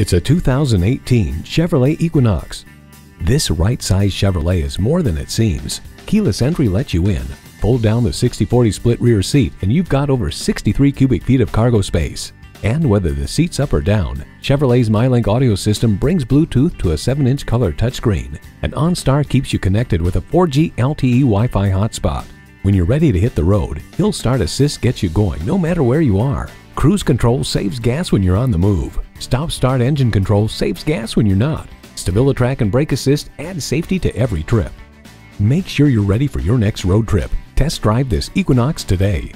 It's a 2018 Chevrolet Equinox. This right-size Chevrolet is more than it seems. Keyless entry lets you in. Fold down the 60-40 split rear seat and you've got over 63 cubic feet of cargo space. And whether the seat's up or down, Chevrolet's MyLink audio system brings Bluetooth to a 7-inch color touchscreen, and OnStar keeps you connected with a 4G LTE Wi-Fi hotspot. When you're ready to hit the road, Hill Start Assist gets you going no matter where you are. Cruise control saves gas when you're on the move. Stop start engine control saves gas when you're not. StabiliTrak and Brake Assist add safety to every trip. Make sure you're ready for your next road trip. Test drive this Equinox today.